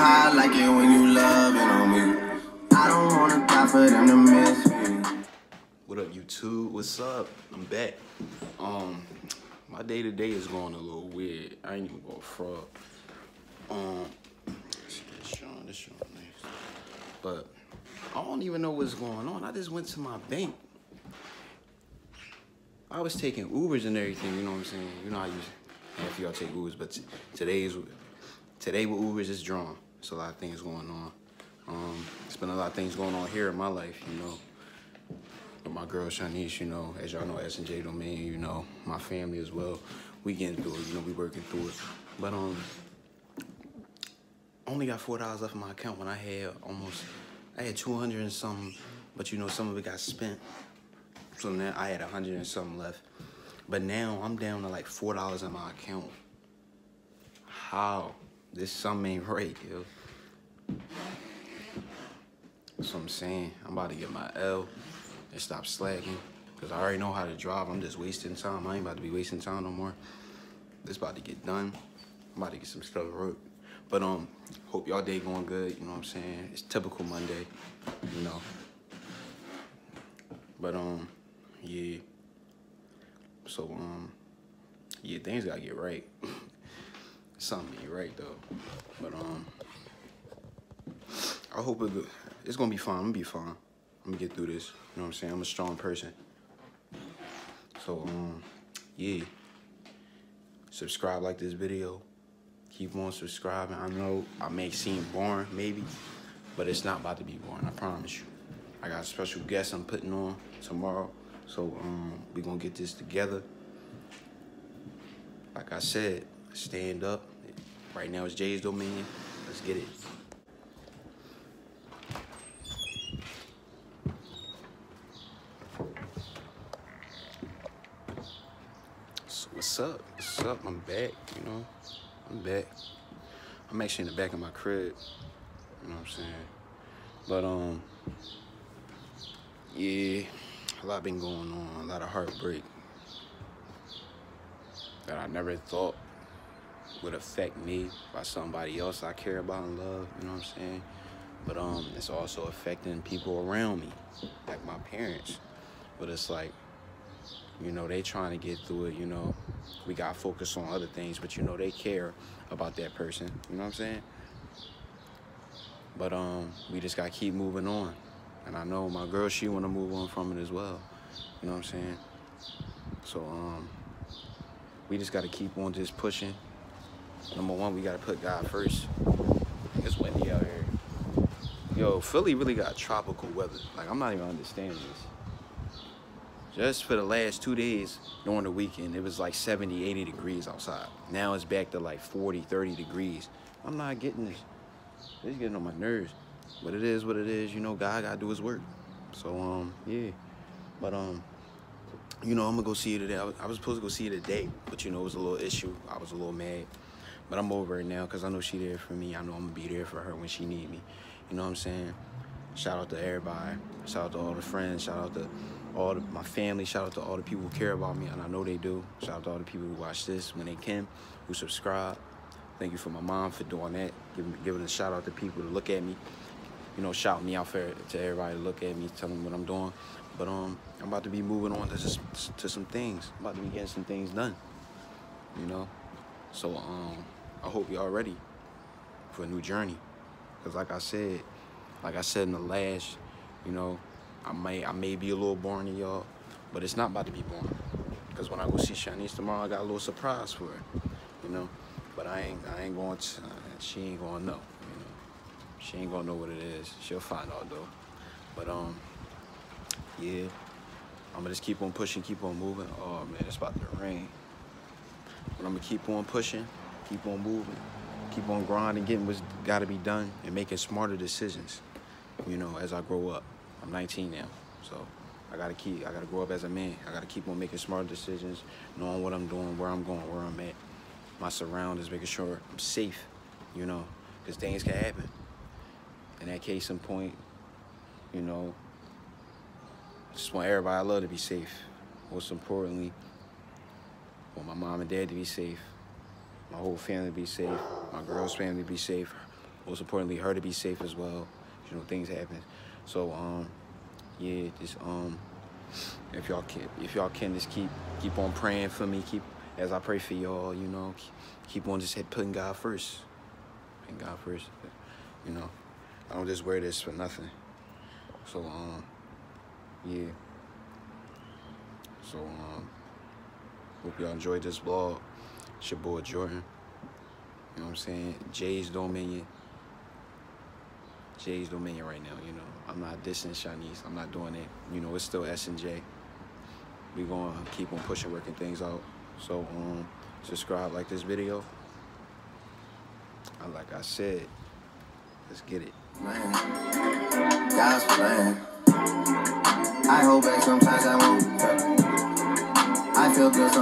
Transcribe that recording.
I like it when you loving on me. I don't wanna die for them to miss me. What up, YouTube? What's up? I'm back. Um, my day to day is going a little weird. I ain't even going fraud. Um, showing, this nice. But I don't even know what's going on. I just went to my bank. I was taking Ubers and everything. You know what I'm saying? You know how you half y'all take Ubers, but today's today with Ubers is drawn. It's a lot of things going on. Um, it's been a lot of things going on here in my life. You know with my girl Shanice, you know, as y'all know, S and J Dominion, you know, my family as well. We getting through it, you know, we working through it. But um, only got four dollars left in my account when I had almost, I had two hundred and something, but you know, some of it got spent. So now I had a hundred and something left. But now I'm down to like four dollars in my account. How? This something ain't right, yo. That's what I'm saying. I'm about to get my L and stop slacking. Cause I already know how to drive. I'm just wasting time. I ain't about to be wasting time no more. This about to get done. I'm about to get some stuff worked. But um, hope y'all day going good. You know what I'm saying? It's typical Monday, you know. But um, yeah. So um, yeah, things gotta get right. Something ain't right though. But um, I hope it, it's gonna be fine. I'm gonna be fine. I'm gonna get through this. You know what I'm saying? I'm a strong person. So, um, yeah. Subscribe, like this video. Keep on subscribing. I know I may seem boring, maybe, but it's not about to be boring. I promise you. I got a special guest I'm putting on tomorrow. So, um, we're gonna get this together. Like I said, stand up. Right now it's Jay's Dominion. Let's get it. So what's up? What's up? I'm back, you know? I'm back. I'm actually in the back of my crib. You know what I'm saying? But um yeah, a lot been going on, a lot of heartbreak that I never thought would affect me by somebody else I care about and love, you know what I'm saying? But um it's also affecting people around me, like my parents. But it's like you know, they trying to get through it, you know. We got to focus on other things, but you know, they care about that person. You know what I'm saying? But um, we just got to keep moving on. And I know my girl, she want to move on from it as well. You know what I'm saying? So um, we just got to keep on just pushing. Number one, we got to put God first. It's windy out here. Yo, Philly really got tropical weather. Like, I'm not even understanding this just for the last two days during the weekend, it was like 70, 80 degrees outside. Now it's back to like 40, 30 degrees. I'm not getting this. It's getting on my nerves. But it is what it is. You know, God got to do his work. So, um, yeah. But, um, you know, I'm to go see you today. I was, I was supposed to go see you today, but, you know, it was a little issue. I was a little mad. But I'm over it now because I know she there for me. I know I'm going to be there for her when she need me. You know what I'm saying? Shout out to everybody. Shout out to all the friends. Shout out to all the, my family. Shout out to all the people who care about me, and I know they do. Shout out to all the people who watch this when they can, who subscribe. Thank you for my mom for doing that, giving, giving a shout out to people to look at me. You know, shout me out for to everybody to look at me, tell them what I'm doing. But um, I'm about to be moving on to just, to some things. I'm about to be getting some things done. You know, so um, I hope y'all ready for a new journey. Cause like I said, like I said in the last, you know, I may I may be a little boring to y'all, but it's not about to be boring. Cause when I go see Shanice tomorrow, I got a little surprise for her, you know. But I ain't I ain't going to. Uh, she ain't gonna know, you know. She ain't gonna know what it is. She'll find out though. But um, yeah. I'm gonna just keep on pushing, keep on moving. Oh man, it's about to rain. But I'm gonna keep on pushing, keep on moving, keep on grinding, getting what's gotta be done, and making smarter decisions. You know, as I grow up. I'm 19 now, so I gotta keep. I gotta grow up as a man. I gotta keep on making smart decisions, knowing what I'm doing, where I'm going, where I'm at, my surroundings, making sure I'm safe. You know, because things can happen. In that case in point, you know, I just want everybody I love to be safe. Most importantly, want my mom and dad to be safe, my whole family be safe, my girl's family be safe, most importantly, her to be safe as well. You know, things happen. So, um, yeah, just um, if y'all can, if y'all can, just keep keep on praying for me. Keep as I pray for y'all. You know, keep, on just putting God first. Putting God first. You know, I don't just wear this for nothing. So, um, yeah. So, um, hope y'all enjoyed this vlog. It's your boy Jordan. You know what I'm saying? Jay's Dominion. Jay's Dominion right now, you know. I'm not dissing Shanice. I'm not doing it. You know, it's still S and J. We gonna keep on pushing, working things out. So, um, subscribe, like this video. And like I said, let's get it. Man, God's plan. I hold back sometimes I won't. I feel good sometimes.